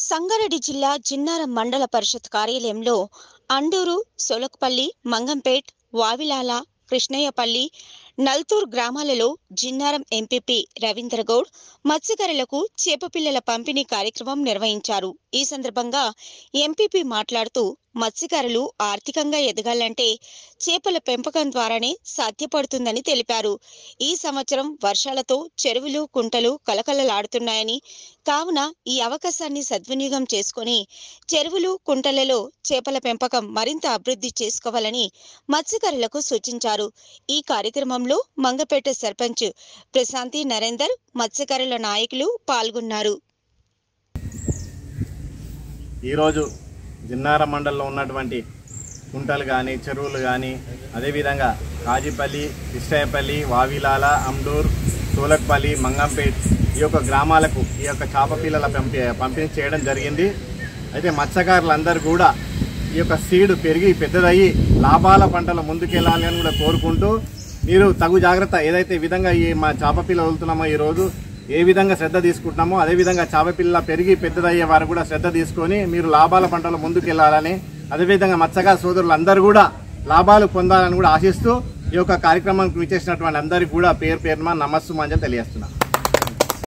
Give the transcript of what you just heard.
సంగారెడ్డి జిల్లా జిన్నారం మండల పరిషత్ కార్యాలయంలో అండూరు సొలకపల్లి మంగంపేట్ వావిలాల కృష్ణయ్యపల్లి నల్తూర్ గ్రామాలలో జిన్నారం ఎంపీపీ రవీంద్ర గౌడ్ మత్స్యకారులకు చేపపిల్లల పంపిణీ కార్యక్రమం నిర్వహించారు. ఈ సందర్భంగా ఎంపీపీ మాట్లాడుతూ మత్స్యకారులు ఆర్థికంగా ఎదగాలంటే చేపల పెంపకం ద్వారానే సాధ్యపడుతుందని తెలిపారు. ఈ సంవత్సరం వర్షాలతో చెరువులు కుంటలు కలకలలాడుతున్నాయని కావున ఈ అవకాశాన్ని సద్వినియోగం చేసుకొని చెరువులు కుంటలలో చేపల పెంపకం మరింత అభివృద్ధి చేసుకోవాలని మత్స్యకారులకు సూచించారు. ఈ కార్యక్రమంలో మంగపేట సర్పంచ్ ప్రశాంతి నరేందర్ మత్స్యకారుల నాయకులు పాల్గొన్నారు. ఈరోజు జిన్నార మండలంలో ఉన్నటువంటి కుంటలు కానీ చెరువులు కానీ అదేవిధంగా కాజీపల్లి కృష్ణయ్యపల్లి వావిలాల అమ్డూర్ సూలక్పల్లి మంగంపేట్ ఈ యొక్క గ్రామాలకు ఈ యొక్క చేప పిల్లల పంపి పంపిణీ చేయడం జరిగింది. అయితే మత్స్యకారులందరూ కూడా ఈ యొక్క సీడ్ పెరిగి పెద్దదయ్యి లాభాల పంటలు ముందుకెళ్ళాలి అని కూడా కోరుకుంటూ మీరు తగు జాగ్రత్త ఏదైతే విధంగా ఈ మా చేపపిల్ల వదులుతున్నామో ఈరోజు ఏ విధంగా శ్రద్ధ తీసుకుంటున్నామో అదేవిధంగా చేపపిల్ల పెరిగి పెద్దదయ్యే వారు కూడా శ్రద్ధ తీసుకొని మీరు లాభాల పంటలు ముందుకెళ్ళాలని అదేవిధంగా మత్స్యకార సోదరులందరూ కూడా లాభాలు పొందాలని కూడా ఆశిస్తూ ఈ యొక్క కార్యక్రమానికి విచ్చేసినటువంటి అందరికీ కూడా పేరు పేరున నమస్సు మంజలు తెలియజేస్తున్నాను